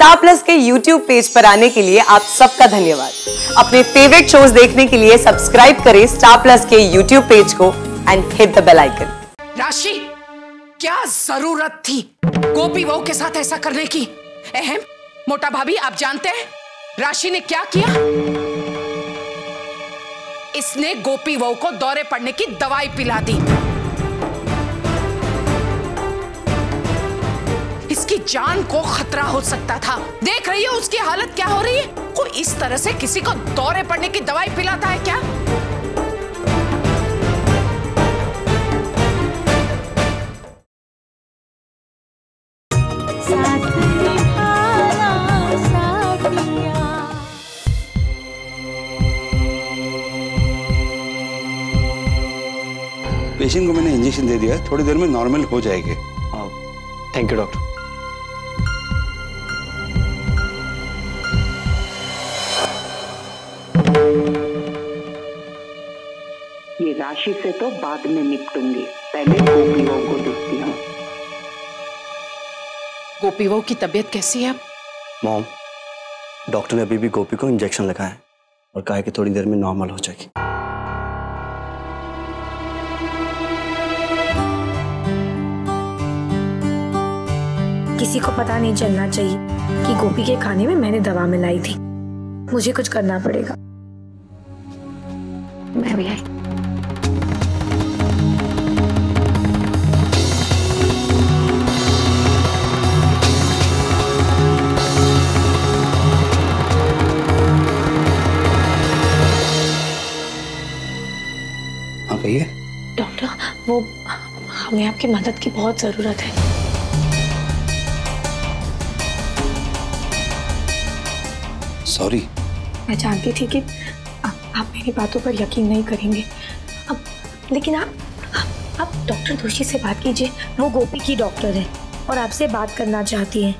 Star Plus के YouTube page पर आने के लिए आप सबका धन्यवाद। अपने फेवरेट शोज़ देखने के लिए सब्सक्राइब करें स्टार प्लस के यूट्यूब पेज को and hit the bell icon Rashi, क्या ज़रूरत थी गोपी बहू के साथ ऐसा करने की? अहम, मोटा भाभी, आप जानते हैं? राशि ने क्या किया? इसने गोपी बहू को दौरे पड़ने की दवाई पिला दी। इसकी जान को खतरा हो सकता था। देख रही हो उसकी हालत क्या हो रही है? कोई इस तरह से किसी को दौरे पड़ने की दवाई पिलाता है क्या? पेशेंट को मैंने इंजेक्शन दे दिया है थोड़ी देर में नॉर्मल हो जाएँगे। थैंक यू डॉक्टर राशि से तो बाद में निपटूँगी। पहले गोपियों को देखती हूँ। गोपी की तबीयत कैसी है? मॉम डॉक्टर ने अभी भी गोपी को इंजेक्शन लगाया है और कहा है कि थोड़ी देर में नॉर्मल हो जाएगी। किसी को पता नहीं चलना चाहिए कि गोपी के खाने में मैंने दवा मिलाई थी। मुझे कुछ करना पड़ेगा। मैं भी आई। हमें आपकी मदद की बहुत ज़रूरत है। सॉरी मैं जानती थी कि आप, आप मेरी बातों पर यकीन नहीं करेंगे। अब लेकिन आप आप, आप डॉक्टर दोषी से बात कीजिए। वो गोपी की डॉक्टर है और आपसे बात करना चाहती है।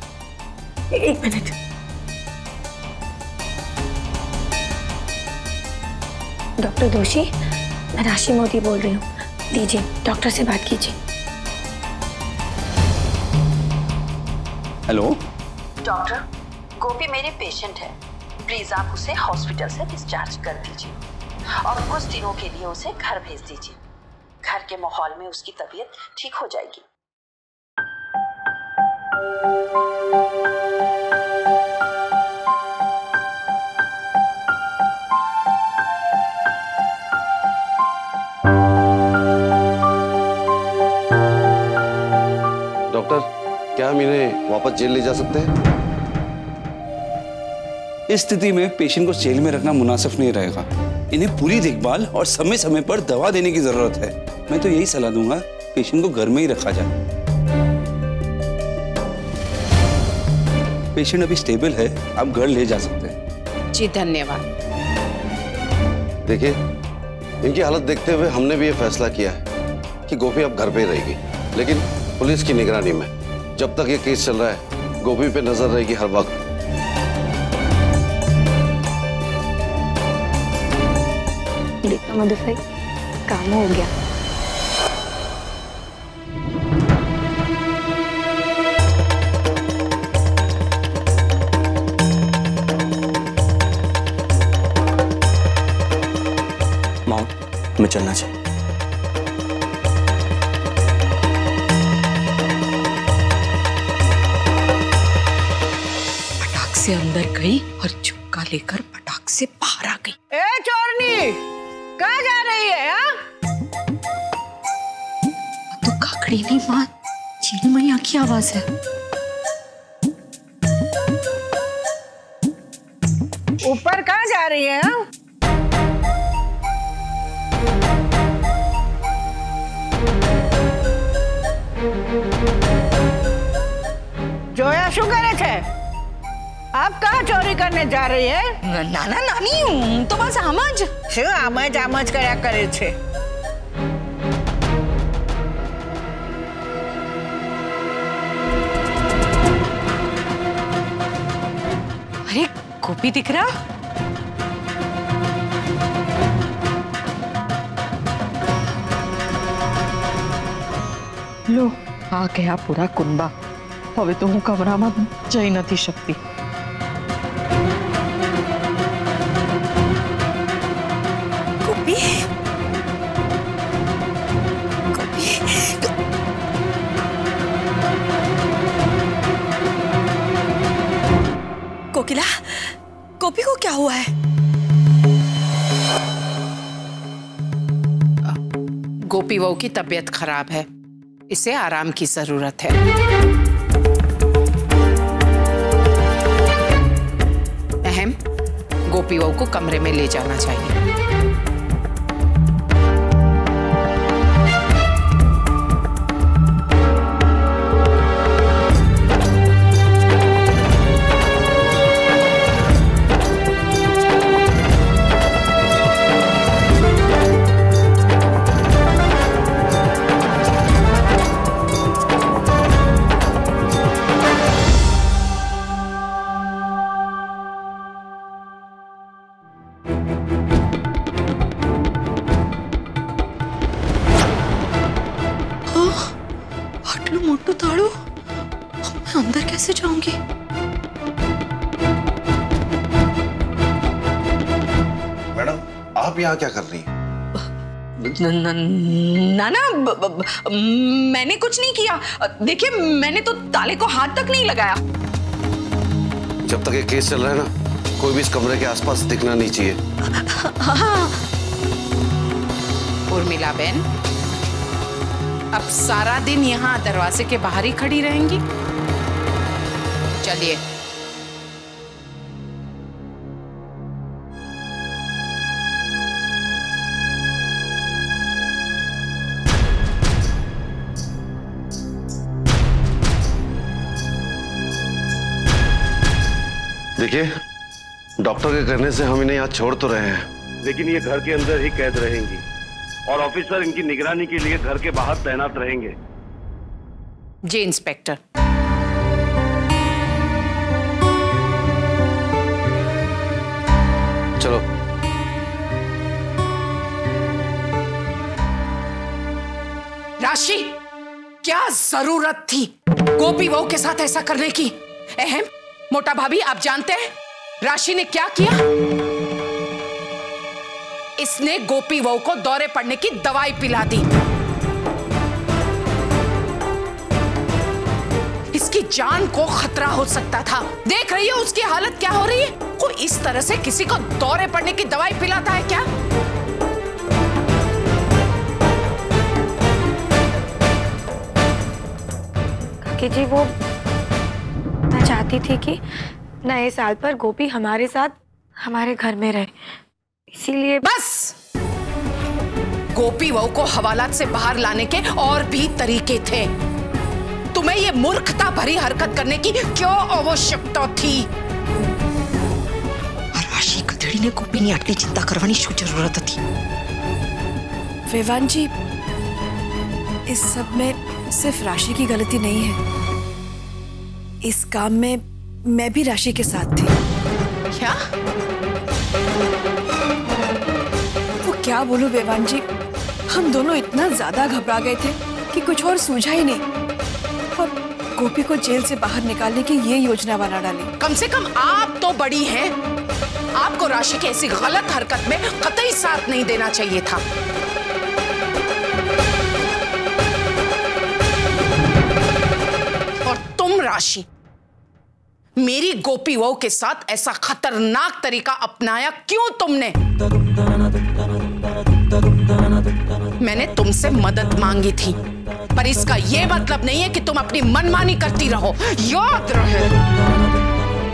एक मिनट। डॉक्टर दोषी मैं राशि मोदी बोल रही हूँ। दीजिए डॉक्टर से बात कीजिए। हेलो डॉक्टर गोपी मेरे पेशेंट है। प्लीज़ आप उसे हॉस्पिटल से डिस्चार्ज कर दीजिए। और कुछ दिनों के लिए उसे घर भेज दीजिए। घर के माहौल में उसकी तबीयत ठीक हो जाएगी। क्या हम इन्हें वापस जेल ले जा सकते हैं? इस स्थिति में पेशेंट को जेल में रखना मुनासिब नहीं रहेगा। इन्हें पूरी देखभाल और समय समय पर दवा देने की ज़रूरत है। मैं तो यही सलाह दूँगा पेशेंट को घर में ही रखा जाए। पेशेंट अभी स्टेबल है आप घर ले जा सकते हैं। जी धन्यवाद। देखिए इनकी हालत देखते हुए हमने भी ये फैसला किया है कि गोपी अब घर पे ही रहेगी लेकिन पुलिस की निगरानी में। जब तक ये केस चल रहा है गोपी पे नज़र रहेगी हर वक्त। देखा मधुफाई काम हो गया। मॉम हमें चलना चाहिए। से अंदर गई और चुपका लेकर पटाख से बाहर आ गई ए चोरनी कहा जा रही है हाँ? तो काकड़ी नहीं माँ चीनी मैया की आवाज़ है ऊपर कहा जा रही है हाँ? अब कहा चोरी करने जा रही है? नाना नानी तो बस आमज। आमज आमज क्या करे छे? अरे गोपी दिख रहा? लो आ गया पूरा कुंबा। हम तो हूँ कमरा में जी नहीं सकती क्या हुआ है? गोपी वह की तबीयत खराब है। इसे आराम की ज़रूरत है। अहम, गोपी वह को कमरे में ले जाना चाहिए। आप यहाँ क्या कर रही हैं? ना ना ब, ब, ब, मैंने कुछ नहीं किया। देखिए मैंने तो ताले को हाथ तक नहीं लगाया। जब तक ये केस चल रहा है ना कोई भी इस कमरे के आसपास दिखना नहीं चाहिए। हाँ। उर्मिला बेन अब सारा दिन यहाँ दरवाजे के बाहर ही खड़ी रहेंगी। चलिए। देखिए डॉक्टर के कहने से हम इन्हें यहाँ छोड़ तो रहे हैं। लेकिन ये घर के अंदर ही कैद रहेंगी। और ऑफिसर इनकी निगरानी के लिए घर के बाहर तैनात रहेंगे। जी इंस्पेक्टर। चलो। राशि क्या ज़रूरत थी गोपी बहू के साथ ऐसा करने की? अहम मोटा भाभी, आप जानते हैं? राशि ने क्या किया? इसने गोपी बहू को दौरे पड़ने की दवाई पिला दी। इसकी जान को खतरा हो सकता था। देख रही हो, उसकी हालत क्या हो रही है? कोई इस तरह से किसी को दौरे पड़ने की दवाई पिलाता है क्या? जी, वो चाहती थी कि नए साल पर गोपी हमारे साथ हमारे घर में रहे इसीलिए बस गोपी बहू को हवालात से बाहर लाने के और भी तरीके थे तुम्हें ये मूर्खता भरी हरकत करने की क्यों आवश्यकता थी રાશિ ગધેડીને ગોપીની આટલી ચિંતા કરવાની શું જરૂરત હતી विवान जी इस सब में सिर्फ राशि की गलती नहीं है इस काम में मैं भी राशि के साथ थी। क्या? वो क्या बोलूँ बेवान जी? हम दोनों इतना ज़्यादा घबरा गए थे कि कुछ और सूझा ही नहीं। और गोपी को जेल से बाहर निकालने की ये योजना बना डाली। कम से कम आप तो बड़ी हैं। आपको राशि की ऐसी गलत हरकत में कतई साथ नहीं देना चाहिए था। राशि। मेरी गोपी वहू के साथ ऐसा खतरनाक तरीका अपनाया क्यों तुमने? मैंने तुमसे मदद मांगी थी, पर इसका यह मतलब नहीं है कि तुम अपनी मनमानी करती रहो। याद रहे,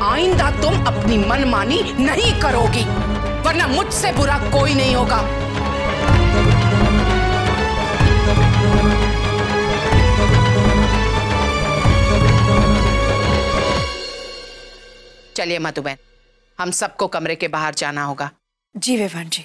आइंदा तुम अपनी मनमानी नहीं करोगी, वरना मुझसे बुरा कोई नहीं होगा। चलिए मधुबेन हम सबको कमरे के बाहर जाना होगा। जी विवान जी।